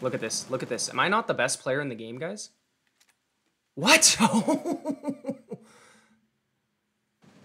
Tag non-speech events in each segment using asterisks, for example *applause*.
Look at this. Look at this. Am I not the best player in the game, guys? What? *laughs*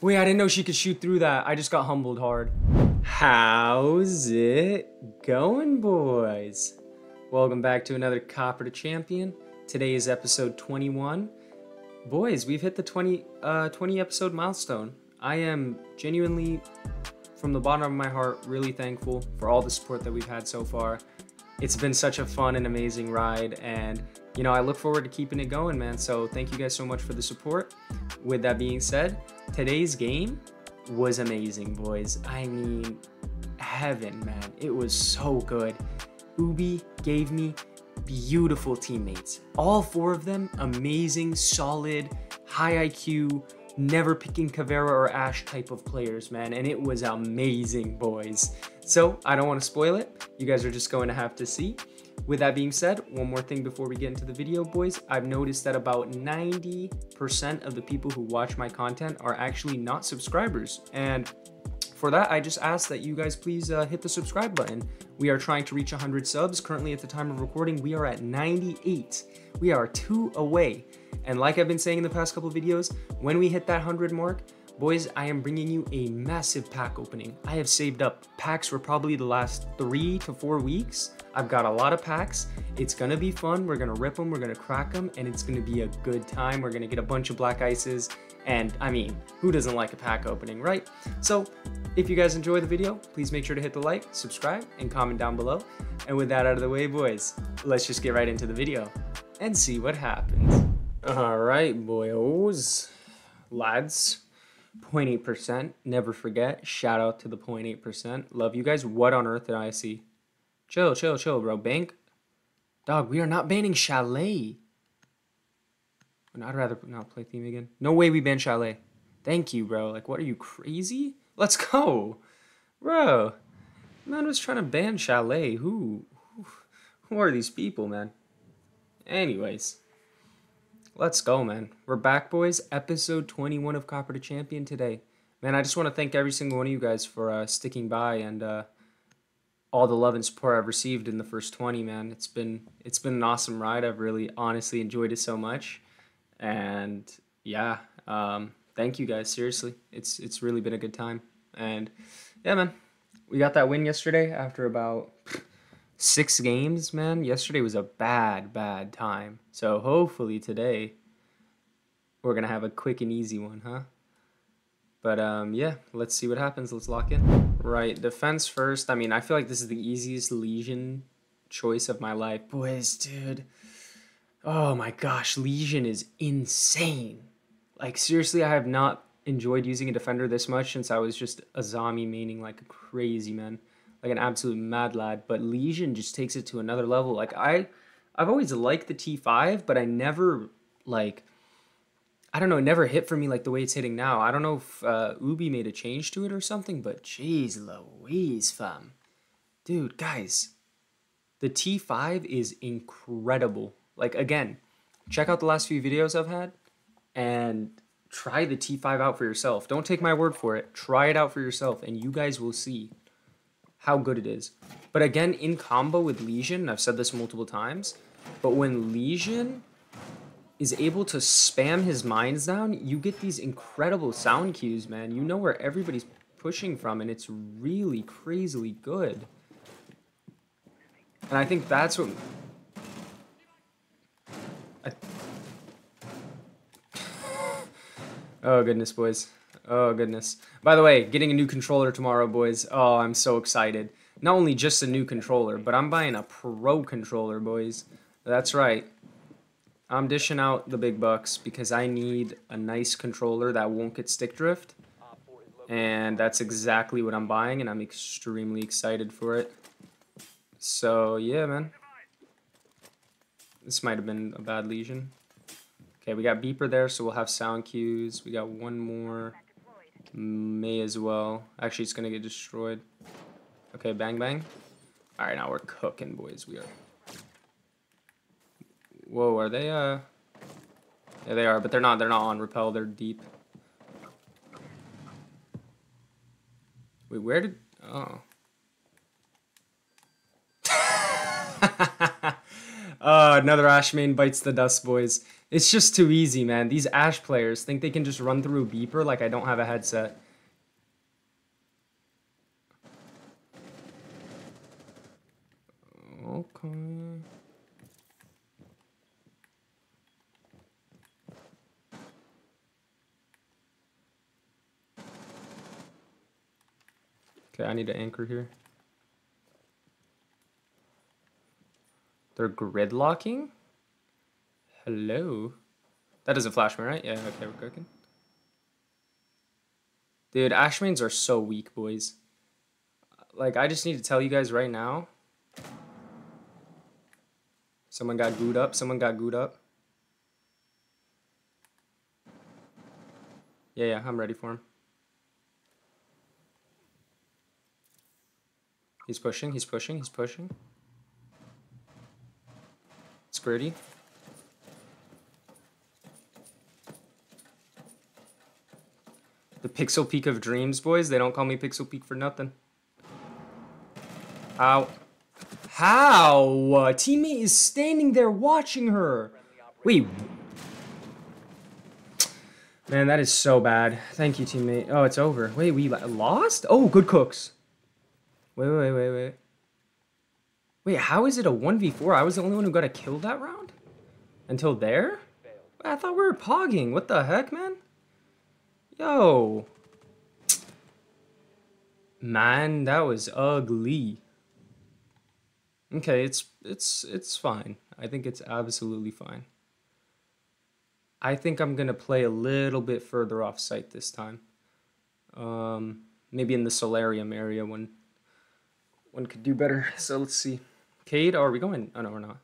Wait, I didn't know she could shoot through that. I just got humbled hard. How's it going, boys? Welcome back to another Copper to Champion. Today is episode 21. Boys, we've hit the 20, uh, 20 episode milestone. I am genuinely, from the bottom of my heart, really thankful for all the support that we've had so far. It's been such a fun and amazing ride, and you know, I look forward to keeping it going, man. So, thank you guys so much for the support. With that being said, today's game was amazing, boys. I mean, heaven, man. It was so good. Ubi gave me beautiful teammates. All four of them amazing, solid, high IQ, never picking Caveira or Ash type of players, man. And it was amazing, boys. So I don't want to spoil it. You guys are just going to have to see. With that being said, one more thing before we get into the video, boys. I've noticed that about 90% of the people who watch my content are actually not subscribers. And for that, I just ask that you guys please uh, hit the subscribe button. We are trying to reach 100 subs. Currently, at the time of recording, we are at 98. We are two away. And like I've been saying in the past couple videos, when we hit that 100 mark, boys, I am bringing you a massive pack opening. I have saved up packs for probably the last three to four weeks. I've got a lot of packs. It's gonna be fun. We're gonna rip them, we're gonna crack them, and it's gonna be a good time. We're gonna get a bunch of black ices. And I mean, who doesn't like a pack opening, right? So if you guys enjoy the video, please make sure to hit the like, subscribe, and comment down below. And with that out of the way, boys, let's just get right into the video and see what happens. All right, boyos, lads, 0.8%, never forget, shout out to the 0.8%. Love you guys. What on earth did I see? Chill, chill, chill, bro. Bank. Dog, we are not banning Chalet. I'd rather not play theme again. No way we ban Chalet. Thank you, bro. Like, what are you, crazy? Let's go. Bro, man was trying to ban Chalet. Who, who, who are these people, man? Anyways, let's go, man. We're back, boys. Episode 21 of Copper to Champion today. Man, I just want to thank every single one of you guys for uh, sticking by and uh, all the love and support I've received in the first 20, man. It's been it's been an awesome ride. I've really honestly enjoyed it so much. And yeah, um, thank you guys. Seriously, it's it's really been a good time. And yeah, man, we got that win yesterday after about six games. Man, yesterday was a bad, bad time. So hopefully today we're gonna have a quick and easy one, huh? But um, yeah, let's see what happens. Let's lock in. Right, defense first. I mean, I feel like this is the easiest Lesion choice of my life. Boys, dude. Oh my gosh, Lesion is insane. Like, seriously, I have not enjoyed using a defender this much since I was just a zombie maining like a crazy man, like an absolute mad lad. But Lesion just takes it to another level. Like I, I've always liked the T5, but I never like, I don't know, it never hit for me like the way it's hitting now. I don't know if uh, Ubi made a change to it or something, but jeez Louise, fam, dude, guys, the T5 is incredible. Like again, check out the last few videos I've had, and try the T5 out for yourself. Don't take my word for it. Try it out for yourself, and you guys will see how good it is. But again, in combo with Lesion, I've said this multiple times, but when Lesion is able to spam his mines down, you get these incredible sound cues, man. You know where everybody's pushing from, and it's really crazily good. And I think that's what *laughs* Oh, goodness, boys. Oh, goodness. By the way, getting a new controller tomorrow, boys. Oh, I'm so excited. Not only just a new controller, but I'm buying a pro controller, boys. That's right. I'm dishing out the big bucks because I need a nice controller that won't get stick drift. And that's exactly what I'm buying, and I'm extremely excited for it. So, yeah, man. This might have been a bad lesion. Okay, we got beeper there, so we'll have sound cues. We got one more. May as well. Actually, it's going to get destroyed. Okay, bang, bang. All right, now we're cooking, boys. We are. Whoa, are they, uh... Yeah, they are, but they're not. They're not on rappel. They're deep. Wait, where did... Oh. Another Ash main bites the dust, boys. It's just too easy, man. These Ash players think they can just run through a beeper like I don't have a headset. Okay. Okay, I need to anchor here. They're gridlocking? Hello? That doesn't flash me, right? Yeah, okay, we're cooking. Dude, Ash mains are so weak, boys. Like, I just need to tell you guys right now. Someone got gooed up. Someone got gooed up. Yeah, yeah, I'm ready for him. He's pushing, he's pushing, he's pushing. Gritty. The Pixel Peek of Dreams, boys. They don't call me Pixel Peek for nothing. How? How? A teammate is standing there watching her. Wait. Man, that is so bad. Thank you, teammate. Oh, it's over. Wait, we lost? Oh, good cooks. Wait, wait, wait, wait. Wait, how is it a 1v4? I was the only one who got a kill that round? Until there? I thought we were pogging. What the heck, man? Yo. Man, that was ugly. Okay, it's it's it's fine. I think it's absolutely fine. I think I'm gonna play a little bit further off site this time. Um, maybe in the solarium area when one could do better. So let's see. Kaid, are we going? Oh no, we're not.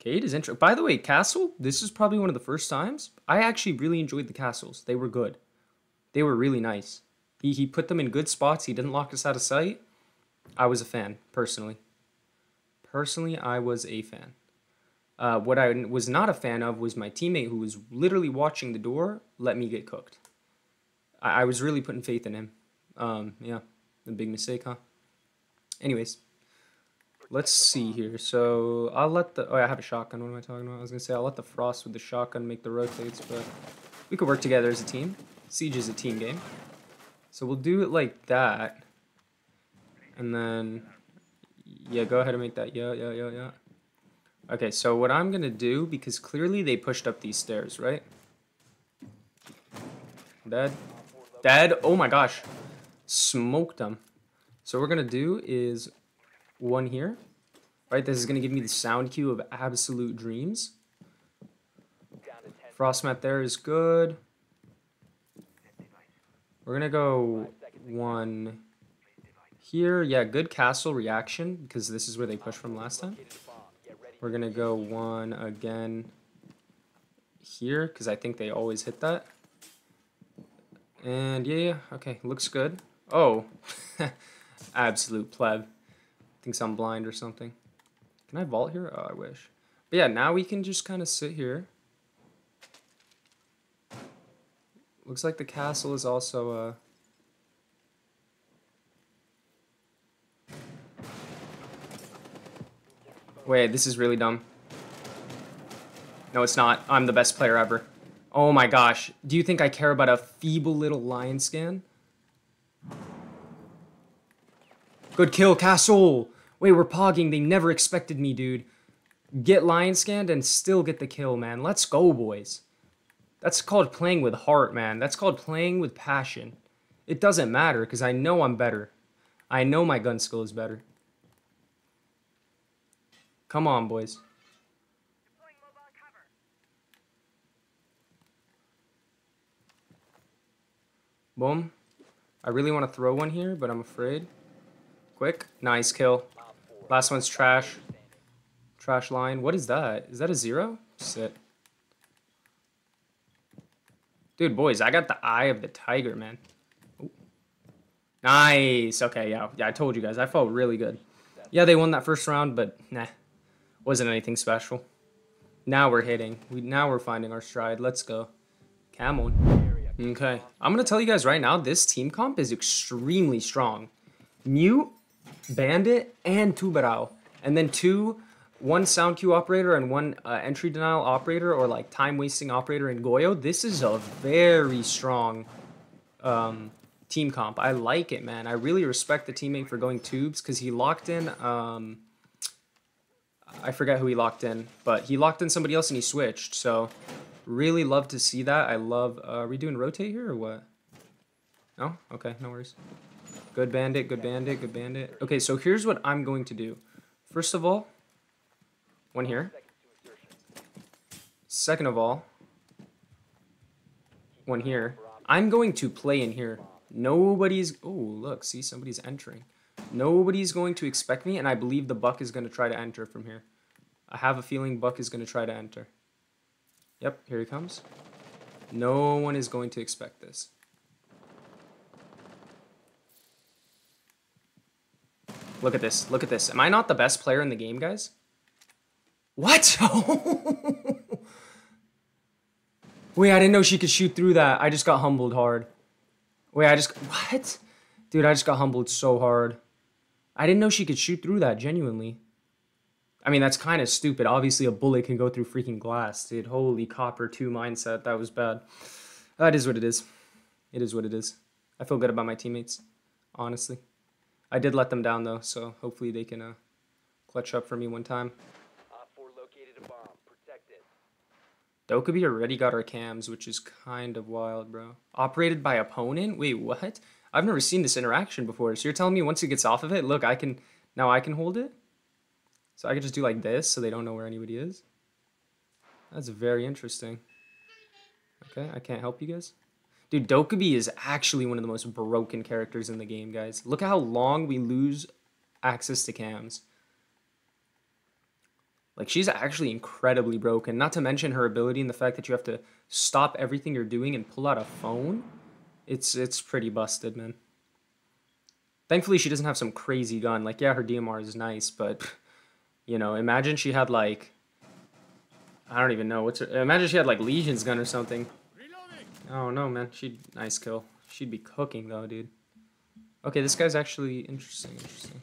Kaid is interesting. By the way, Castle, this is probably one of the first times. I actually really enjoyed the castles. They were good. They were really nice. He, he put them in good spots. He didn't lock us out of sight. I was a fan, personally. Personally, I was a fan. Uh, what I was not a fan of was my teammate who was literally watching the door let me get cooked. I, I was really putting faith in him. Um, yeah, a big mistake, huh? Anyways, let's see here. So I'll let the, oh, I have a shotgun. What am I talking about? I was to say I'll let the Frost with the shotgun make the rotates, but we could work together as a team. Siege is a team game. So we'll do it like that. And then, yeah, go ahead and make that. Yeah, yeah, yeah, yeah. Okay, so what I'm to do, because clearly they pushed up these stairs, right? Dead. Dead. Oh my gosh. Smoked them. So what we're to do is one here. Right, this is going to give me the sound cue of Absolute Dreams. Frostmat there is good. We're going to go one here. Yeah, good castle reaction because this is where they pushed from last time. We're going to go one again here because I think they always hit that. And yeah, yeah, okay, looks good. Oh, *laughs* absolute pleb. Thinks I'm blind or something. Can I vault here? Oh, I wish. But yeah, now we can just kind of sit here. Looks like the castle is also uh Wait, this is really dumb. No, it's not. I'm the best player ever. Oh my gosh. Do you think I care about a feeble little lion scan? Good kill, Castle! Wait, we're pogging. They never expected me, dude. Get lion scanned and still get the kill, man. Let's go, boys. That's called playing with heart, man. That's called playing with passion. It doesn't matter because I know I'm better. I know my gun skill is better. Come on, boys. Boom. I really want to throw one here, but I'm afraid. Quick. Nice kill. Last one's trash. Trash line. What is that? Is that a zero? Sit. Dude, boys, I got the eye of the tiger, man. Nice. Okay, yeah. Yeah, I told you guys. I felt really good. Yeah, they won that first round, but nah. Wasn't anything special. Now we're hitting. We Now we're finding our stride. Let's go. Come on. Okay. I'm going to tell you guys right now, this team comp is extremely strong. Mute, Bandit, and Tubarão. And then two one sound cue operator and one uh, entry denial operator or like time wasting operator in Goyo, this is a very strong um, team comp. I like it, man. I really respect the teammate for going tubes because he locked in. Um, I forget who he locked in, but he locked in somebody else and he switched. So really love to see that. I love. Uh, are we doing rotate here or what? No? Okay, no worries. Good bandit, good bandit, good bandit. Okay, so here's what I'm going to do. First of all, one here. Second of all, one here. I'm going to play in here. Nobody's... Oh, look, see, somebody's entering. Nobody's going to expect me, and I believe the Buck is going to try to enter from here. I have a feeling Buck is going to try to enter. Yep, here he comes. No one is going to expect this. Look at this. Look at this. Am I not the best player in the game, guys? What? *laughs* Wait, I didn't know she could shoot through that. I just got humbled hard. Wait, I just... What? Dude, I just got humbled so hard. I didn't know she could shoot through that, genuinely. I mean, that's kind of stupid. Obviously, a bullet can go through freaking glass, dude. Holy copper 2 mindset. That was bad. That is what it is. It is what it is. I feel good about my teammates, honestly. I did let them down though, so hopefully they can uh, clutch up for me one time. Dokkaebi already got our cams, which is kind of wild, bro. Operated by opponent? Wait, what? I've never seen this interaction before. So you're telling me once it gets off of it, look, I can, now I can hold it? So I can just do like this so they don't know where anybody is? That's very interesting. Okay, I can't help you guys. Dude, Dokkaebi is actually one of the most broken characters in the game, guys. Look at how long we lose access to cams. Like, she's actually incredibly broken. Not to mention her ability and the fact that you have to stop everything you're doing and pull out a phone. It's, it's pretty busted, man. Thankfully, she doesn't have some crazy gun. Like, yeah, her DMR is nice, but, you know, imagine she had, like... I don't even know. what's her, Imagine she had, like, Lesion's gun or something. Oh no, man. She'd nice kill. She'd be cooking though, dude. Okay, this guy's actually interesting. Interesting.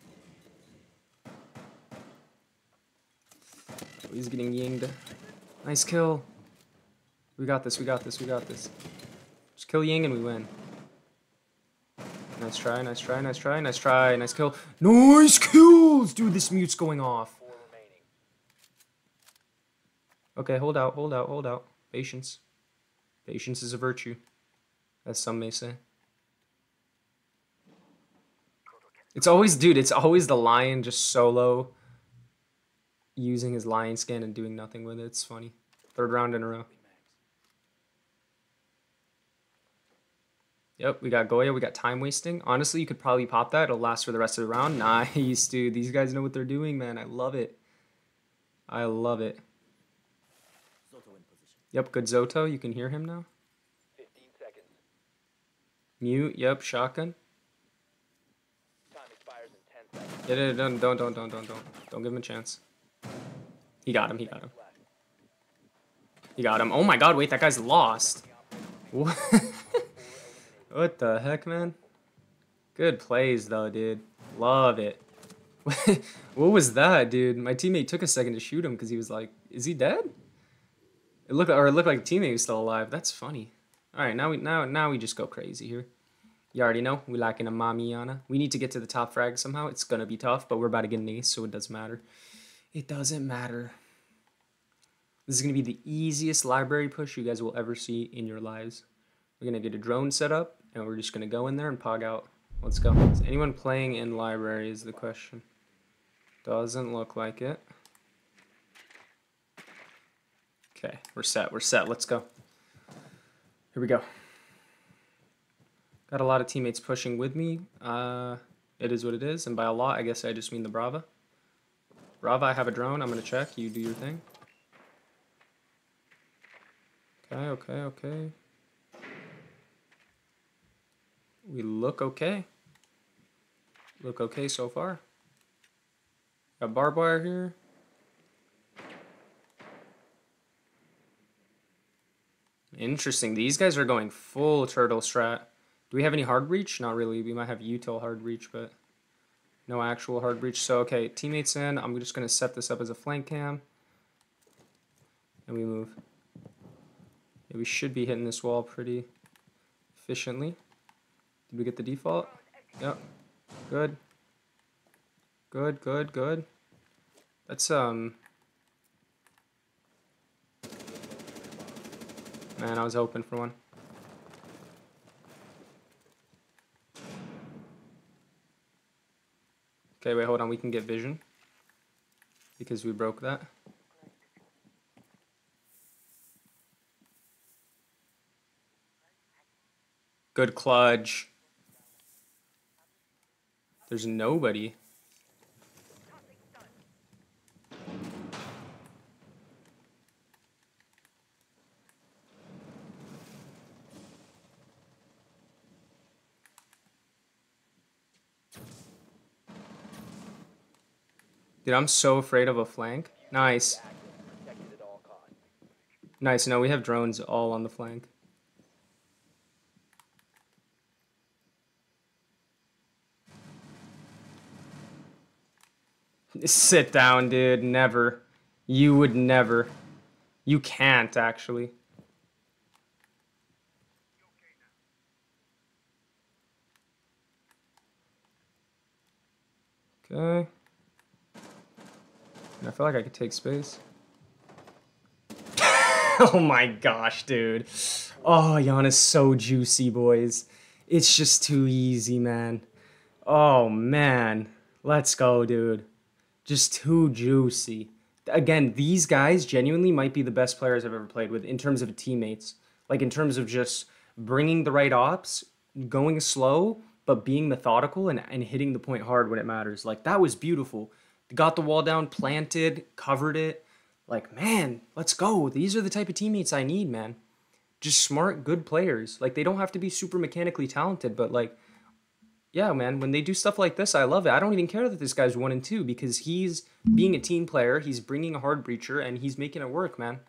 Oh, he's getting yinged. Nice kill. We got this. We got this. We got this. Just kill Ying and we win. Nice try. Nice try. Nice try. Nice try. Nice kill. Nice kills, dude. This mute's going off. Okay, hold out. Hold out. Hold out. Patience. Patience is a virtue, as some may say. It's always, dude, it's always the lion just solo using his lion skin and doing nothing with it. It's funny. Third round in a row. Yep, we got Goyo, we got time wasting. Honestly, you could probably pop that. It'll last for the rest of the round. *laughs* Nice, dude. These guys know what they're doing, man. I love it. I love it. Yep, good Zoto. You can hear him now. 15 seconds. Mute. Yep, shotgun. Time expires in 10 seconds. Yeah, don't, don't, don't, don't, don't, don't. Don't give him a chance. He got him. He got him. He got him. Oh my god, wait, that guy's lost. What? *laughs* what the heck, man? Good plays, though, dude. Love it. *laughs* what was that, dude? My teammate took a second to shoot him because he was like, is he dead? It looked or it looked like the teammate was still alive. That's funny. All right, now we now now we just go crazy here. You already know we lacking a Mamiana. We need to get to the top frag somehow. It's gonna be tough, but we're about to get an ace, so it doesn't matter. It doesn't matter. This is gonna be the easiest library push you guys will ever see in your lives. We're gonna get a drone set up, and we're just gonna go in there and pog out. Let's go. Is anyone playing in library is the question. Doesn't look like it. Okay, we're set. We're set. Let's go. Here we go. Got a lot of teammates pushing with me. Uh, it is what it is. And by a lot, I guess I just mean the Brava. Brava, I have a drone. I'm going to check. You do your thing. Okay, okay, okay. We look okay. Look okay so far. Got barbed wire here. Interesting. These guys are going full turtle strat. Do we have any hard breach? Not really. We might have util hard breach, but No actual hard breach. So, okay, teammates in. I'm just going to set this up as a flank cam. And we move. Yeah, we should be hitting this wall pretty efficiently. Did we get the default? Yep. Good. Good, good, good. That's, um... Man, I was hoping for one. Okay, wait, hold on. We can get vision. Because we broke that. Good clutch. There's nobody. Dude, I'm so afraid of a flank. Nice. Nice. No, we have drones all on the flank. Sit down, dude. Never. You would never. You can't, actually. Okay. I feel like I could take space. *laughs* oh my gosh, dude. Oh, Jan is so juicy, boys. It's just too easy, man. Oh, man. Let's go, dude. Just too juicy. Again, these guys genuinely might be the best players I've ever played with in terms of teammates. Like, in terms of just bringing the right ops, going slow, but being methodical and, and hitting the point hard when it matters. Like, that was beautiful got the wall down, planted, covered it. Like, man, let's go. These are the type of teammates I need, man. Just smart, good players. Like, they don't have to be super mechanically talented, but like, yeah, man, when they do stuff like this, I love it. I don't even care that this guy's one and two because he's being a team player, he's bringing a hard breacher, and he's making it work, man.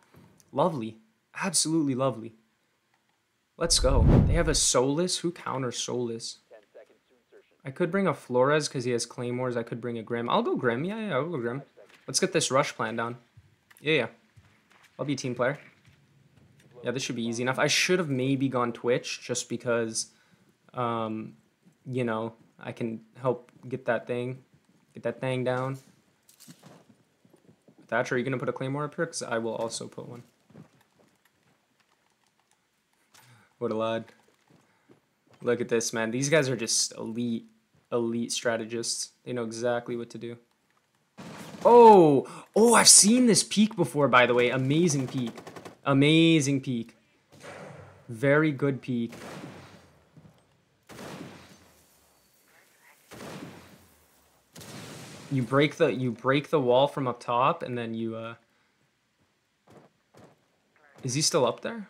Lovely. Absolutely lovely. Let's go. They have a Solis. Who counters Solis? I could bring a Flores because he has Claymores. I could bring a Grim. I'll go Grim. Yeah, yeah, I'll go Grim. Let's get this rush plan down. Yeah, yeah. I'll be a team player. Yeah, this should be easy enough. I should have maybe gone Twitch just because, um, you know, I can help get that thing, get that thing down. Thatcher, are you going to put a Claymore up here? Because I will also put one. What a lad. Look at this, man. These guys are just elite elite strategists. They know exactly what to do. Oh, oh, I've seen this peek before, by the way. Amazing peek. Amazing peek. Very good peek. You break the you break the wall from up top and then you uh Is he still up there?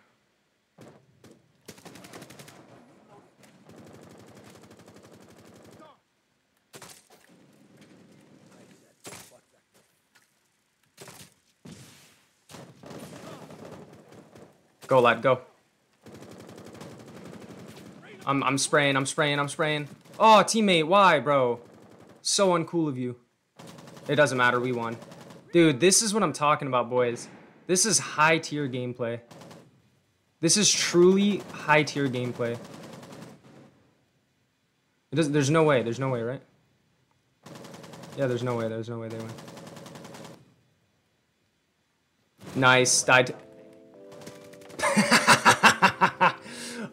Go, lad, go. I'm, I'm spraying, I'm spraying, I'm spraying. Oh, teammate, why, bro? So uncool of you. It doesn't matter, we won. Dude, this is what I'm talking about, boys. This is high-tier gameplay. This is truly high-tier gameplay. It doesn't, there's no way, there's no way, right? Yeah, there's no way, there's no way they win. Nice, died.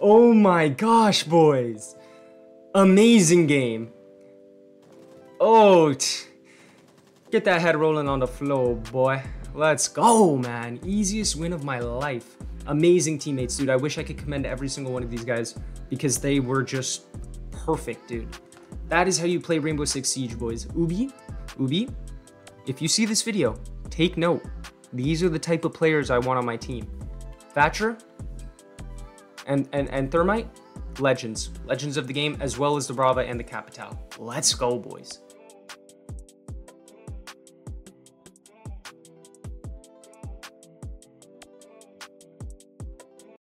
Oh my gosh, boys. Amazing game. Oh, get that head rolling on the floor, boy. Let's go, man. Easiest win of my life. Amazing teammates, dude. I wish I could commend every single one of these guys because they were just perfect, dude. That is how you play Rainbow Six Siege, boys. Ubi, Ubi, if you see this video, take note. These are the type of players I want on my team. Thatcher, and, and, and Thermite, legends. Legends of the game, as well as the Brava and the Capitão. Let's go, boys.